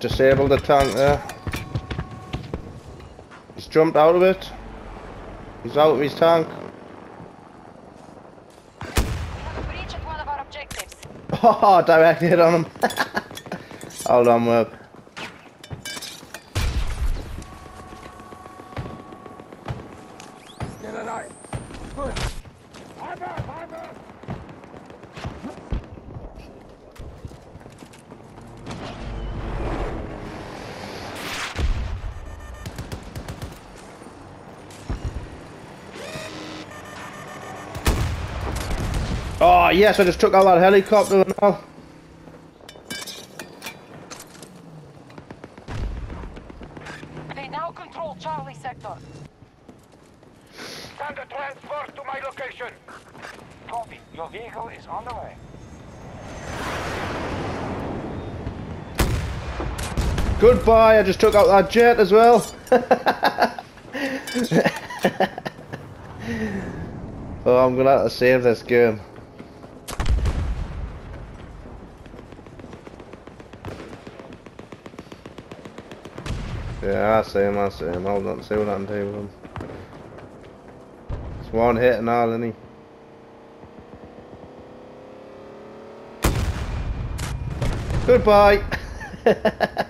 disabled the tank there. He's jumped out of it. He's out of his tank. A. Oh, direct hit on him. Hold on, Web. Oh, yes, I just took out that helicopter and all. They now control Charlie sector. Send a transfer to my location. Copy. Your vehicle is on the way. Goodbye, I just took out that jet as well. oh, I'm gonna have to save this game. Yeah, I see him, I see him. Hold on, see what I can do with him. It's one hit and all, isn't he? Goodbye!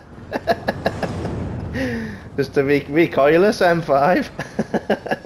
Just a re recoilless M5.